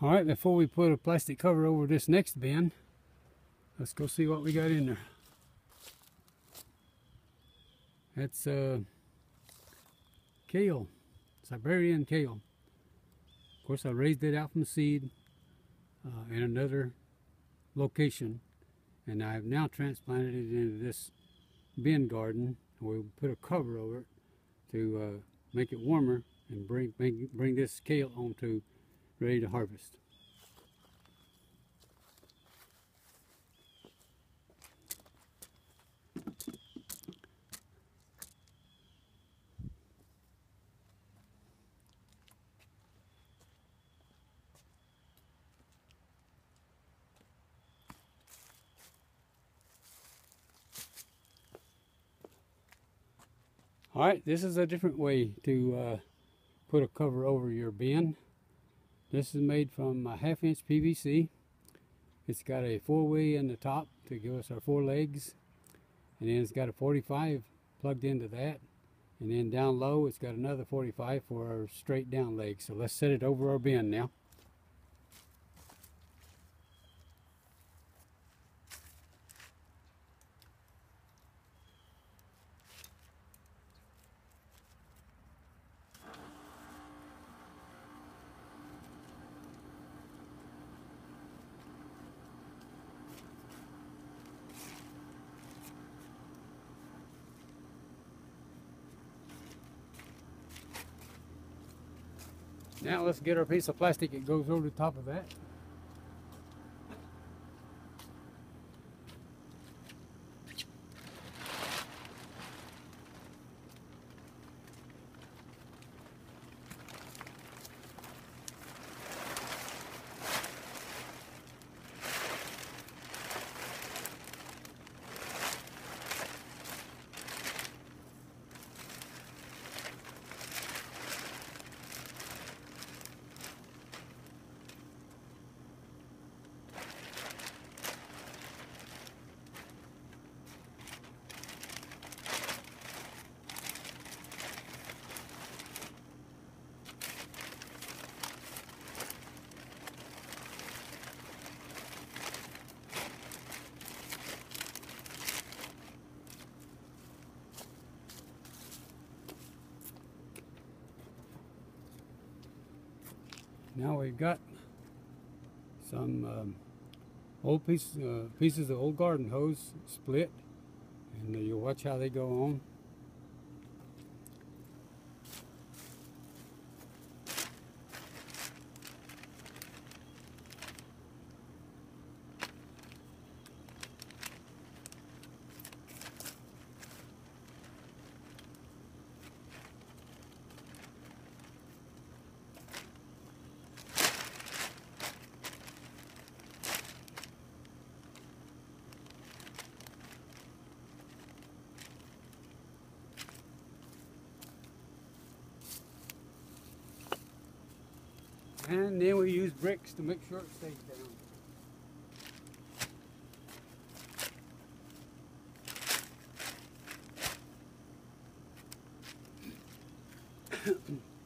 All right, before we put a plastic cover over this next bin, let's go see what we got in there. That's uh, kale, Siberian kale. Of course, I raised it out from seed uh, in another location, and I have now transplanted it into this bin garden. We'll put a cover over it to uh, make it warmer and bring, bring, bring this kale onto ready to harvest. All right, this is a different way to uh, put a cover over your bin. This is made from a half inch PVC. It's got a four way in the top to give us our four legs. And then it's got a 45 plugged into that. And then down low, it's got another 45 for our straight down legs. So let's set it over our bin now. Now let's get our piece of plastic that goes over the top of that. Now we've got some um, old piece, uh, pieces of old garden hose split and uh, you'll watch how they go on. and then we use bricks to make sure it stays down.